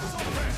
Not so!